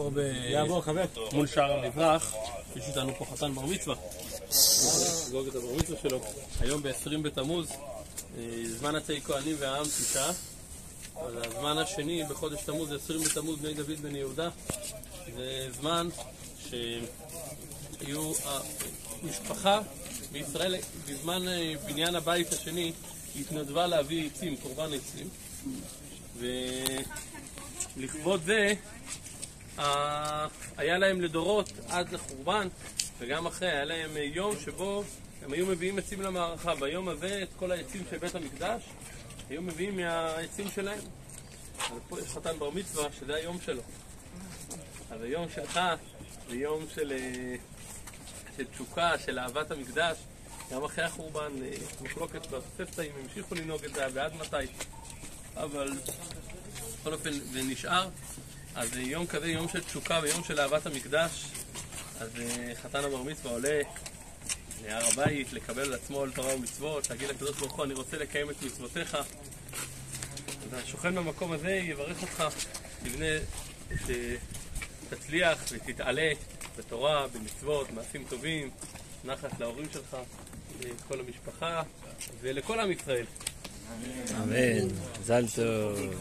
פה מול שער המזרח, יש איתנו פה חתן בר מצווה. לחגוג את הבר מצווה שלו. היום ב-20 בתמוז, אה, זמן עצי כהנים והעם תשעה. אז הזמן השני בחודש תמוז זה 20 בתמוז בני דוד בן יהודה. זה זמן שהיו המשפחה בישראל בזמן אה, בניין הבית השני התנדבה להביא עצים, קורבן עצים. ולכבוד זה היה להם לדורות עד לחורבן וגם אחרי, היה להם יום שבו הם היו מביאים עצים למערכה. ביום הזה את כל העצים של בית המקדש היו מביאים מהעצים שלהם. אז פה יש חתן בר מצווה שזה היום שלו. אז היום שלך זה יום של, אה, של תשוקה, של אהבת המקדש. גם אחרי החורבן, אה, מחלוקת בתוספתא אם המשיכו לנהוג את זה ועד מתי. אבל בכל אופן זה נשאר. אז יום כזה, יום של תשוקה ויום של אהבת המקדש, אז אה, חתן הבר מצווה עולה להר הבית, לקבל על עצמו על תורה ומצוות, להגיד לקדוש ברוך הוא, אני רוצה לקיים את מצוותיך. אז השוכן במקום הזה יברך אותך, תבנה, שתצליח ותתעלה בתורה, במצוות, מעשים טובים, נחת להורים שלך, לכל המשפחה ולכל עם ישראל. אמן. מזל טוב.